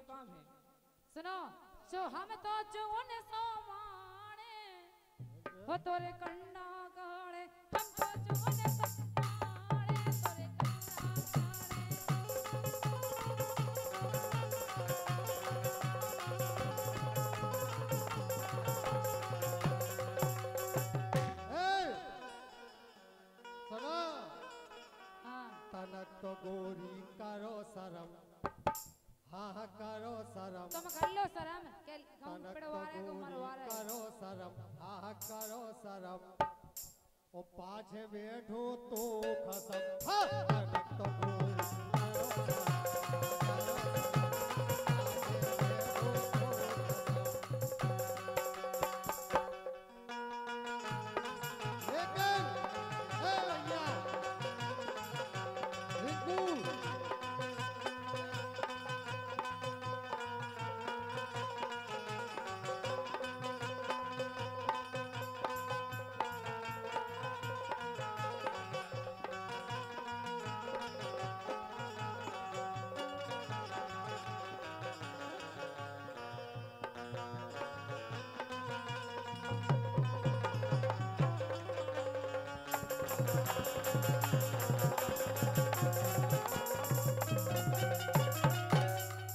छो काम है। सुनो जो हम तो चुन सो माणे हो तोरे कन्ना गाड़े हम तो चुन सो हाँ। तनक तो गोरी करो शरम। हाँ हाँ करो शरम। तुम कर लो शर्म। के गाँव तनक तो पिड़वा रहे को मरवा रहे करो शरम। हाँ हाँ करो शरम। ओ पाछे बैठो तो खसम। हाँ तो करो शरम,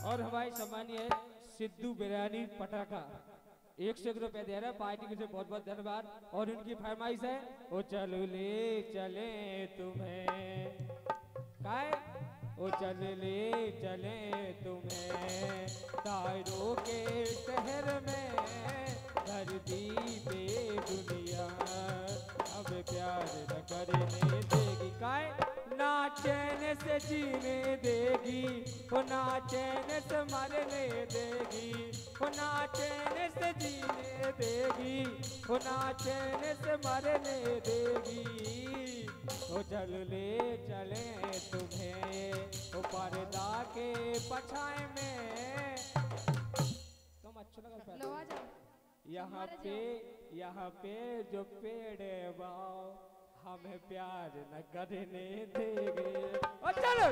और हमारे सम्मानीय सिद्धू बिरयानी पटाखा। एक सौ एक रुपए दे रहे पार्टी की बहुत बहुत धन्यवाद। और उनकी फरमाइश है, ओ चलो ले, चले तुम्हें। काय? ओ चल ले, चले तुम्हें। तारों के शहर में धरती पे दुनिया। अब प्यार न करने देगी। काय? ना चैन से जीने देगी वो ना चैन से मरने देगी वो ना चैन से जीने देगी वो ना चैन से मरने देगी। ओ चल ले चले तुम्हें वो पर्दा के पछाए में। तुम अच्छा लगा यहाँ पे यहाँ पे जो पेड़ है वाओ हमें प्यार न करने देंगे। ओ चलो।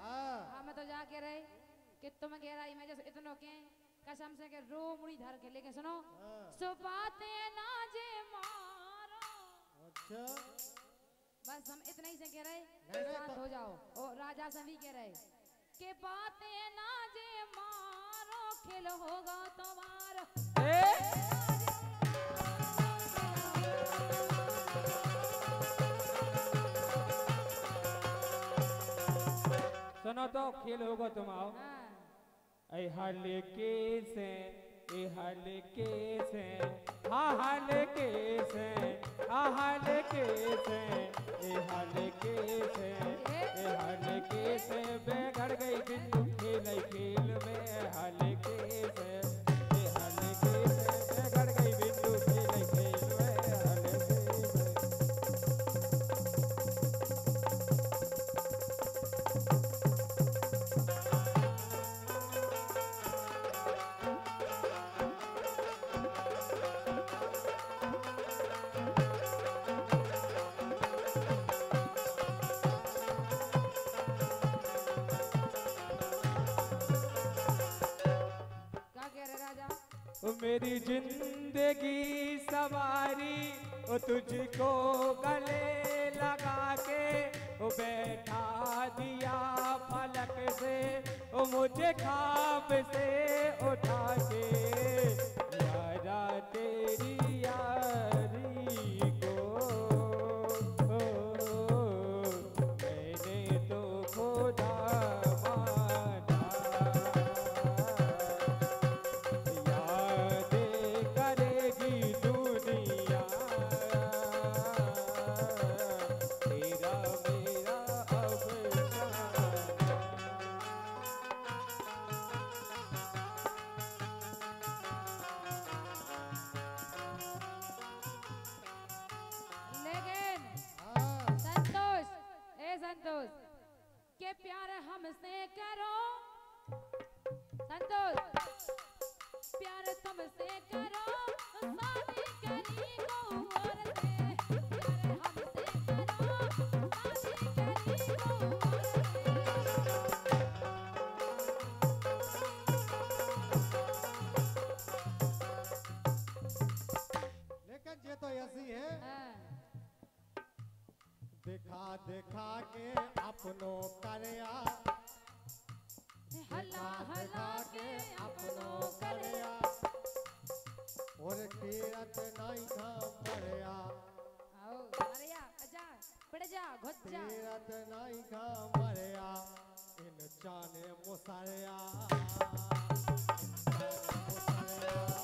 हाँ। हम तो जाके रहे कि तुम कह रही मैं जैसे इतनों के कसम से के रो मुड़ी धर के लेके सुनो। हाँ। बस हम इतना ही से कह रहे शांत हो जाओ। ओ राजा सभी कह रहे के बातें ना जे मारो खेल होगा तुम्हारा। सुनो तो खेल होगा तुम आओ हाँ, ऐ हल्के से ए हल्के से हाँ हल्के से हाँ हल्के से ए हल्के ओ मेरी ज़िंदगी सवारी, ओ तुझको गले लगा के, ओ बैठा दिया पलक से, ओ मुझे खाप से उठा के। देखा देखा के अपनो करया। हला हला के अपनो करया। और तीरथ नहीं था मरया आओ अरे या आजा पड़ जा घुस जा। तीरथ नहीं था मरया इन चाने मुसरया। लेके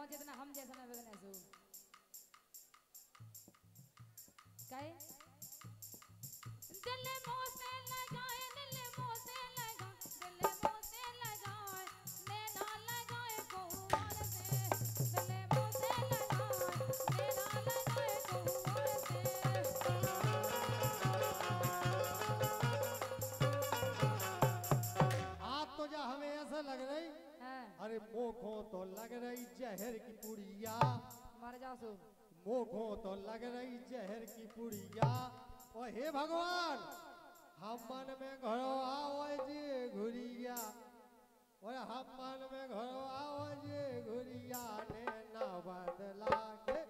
है ने नाय खो जितना हम जहर की पुड़िया। मर जाओ सो। मोखों तो लग रही जहर की पुड़िया। ओ हे भगवान हम मन में घरो आओ जे घुरिया। और हम मन में घरो आओ जे घुरिया। ने ना बदला के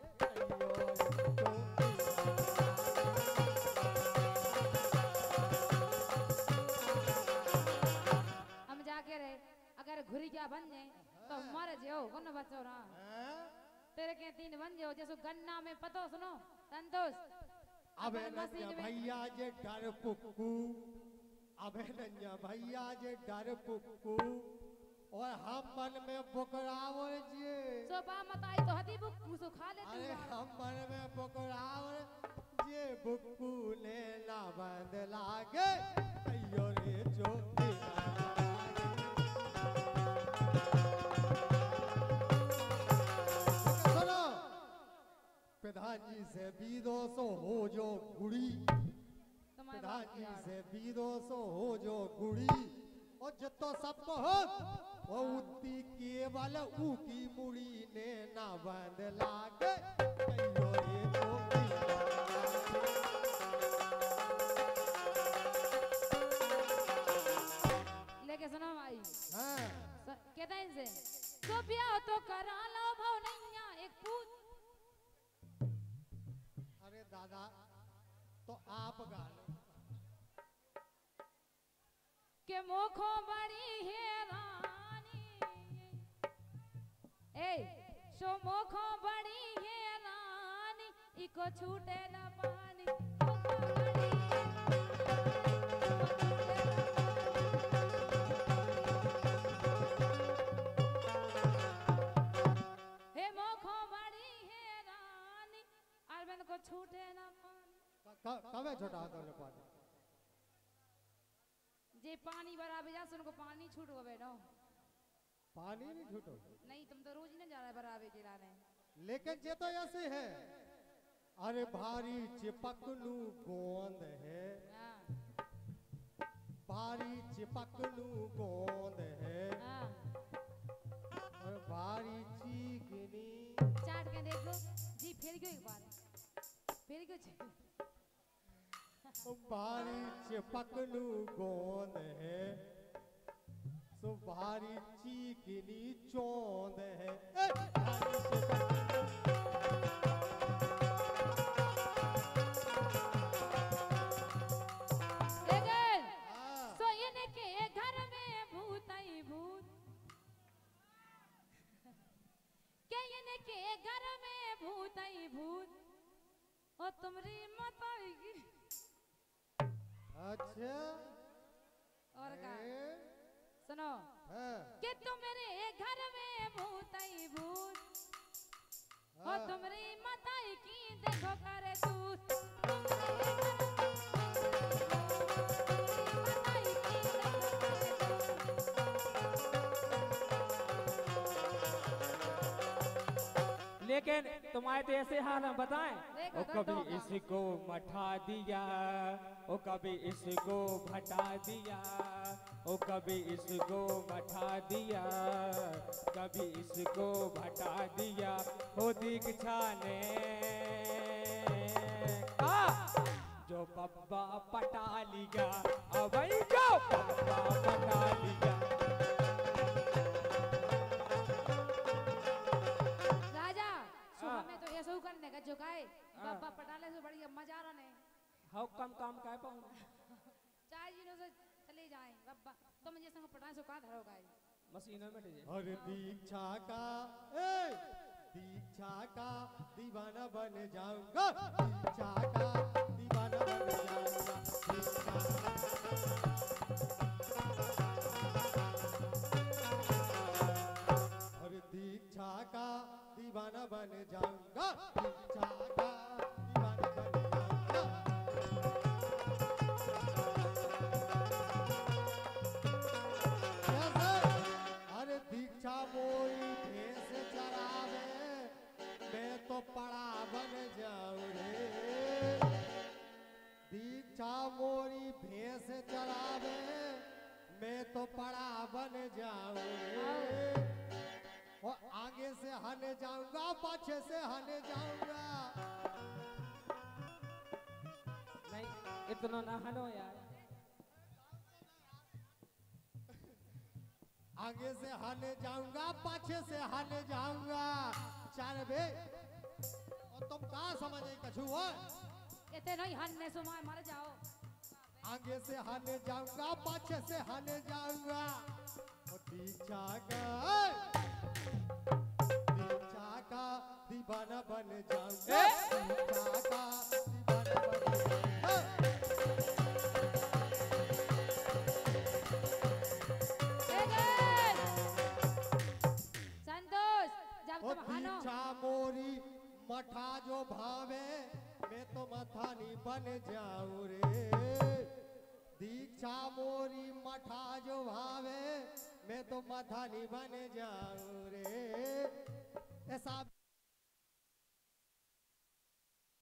जैसे गन्ना में पतो सुनो। संतोष। अबे अपन नन्या भैया जे डर पुक्कू अबे नन्या भैया जे डर पुक्कू और हम मन में बुकरावर जे सोपा मताई तो हदी बुक कुसो खा लेती अरे हम मन में बुकरावर जे बुक्कू ने ना बंद लागे। अयो रे चोटी सुनो प्रधान जी से बीदो सो हो जो गुड़ी। प्रधान बाप जी यार। से सो हो जो गुड़ी। और जितो सबको हो वो उतनी केवल ऊ की मुड़ी ने ना बंद लागे। कहियो रे चोटी लेके सुना भाई। हाँ। कहता है इनसे तो ब्याह तो करा लो। तो आप गा लो के मोखो बड़ी हैरानी। ए सो मोखो बड़ी हैरानी, इको छूटे न पानी क- क- कबे छोटा हाथ ने पानी जे पानी बराबर जा सुन को पानी छूट गए बेटो पानी नहीं छूटो। नहीं तुम तो रोज ही ना जा रहे बराबर जिलाने लेकिन ये तो ऐसे है अरे भारी चिपकलू गोंद है। हाँ। भारी चिपकलू गोंद है। हाँ। और भारी चीकनी। चाट के देखो जी फिर क्यों एक बार? फिर क्यों भारी चिपकलू गोंद है। सो भारी चीकनी चौंद है। ए, अच्छा। और का? सुनो। हाँ, कि तुमरे घर में भूतई भूत ओ हाँ। तुमरी मताई की देखो करे तू तुमरे घर में मताई की देखो करे लेकिन तुम्हारे तो ऐसे हाल हम बताएँ। ओ कभी इसको मठा दिया, ओ कभी इसको भटा दिया, ओ कभी इसको मठा दिया, कभी इसको भटा दिया, हो दीक्षा ने जो पप्पा पटा लिया, अब पप्पा पटा लिया। हाउ कम काम काय पाऊँ चार जिनों से चले जाए। बाबा तो मुझे संग पटाने से धरो गाय मशीनों में डीजे और दीक्षा का ए! दीक्षा का दीवाना बन जाऊँगा। दीक्षा का दीवाना बन जाऊँगा दीक्षा मोरी भैंस चरावे मैं तो पड़ा बन जाऊँ। और आगे से हने जाऊँगा पाछे से हने जाऊँगा। नहीं इतना ना हनो यार। आगे से हाने जाऊँगा पाछे से हाने जाऊँगा। चार बे। और तुम कहाँ समझे कछु हो इतने नहीं हन्ने सुमाए मर जाओ। आगे से हाने जाऊँगा पाछे से हाने जाऊँगा। जागा दीक्षा का दीवाना बन जाऊँगा। बन जाऊँ रे। दीक्षा मोरी मठा जो भावे, मैं तो मथा नहीं बन जाऊँ रे। ऐसा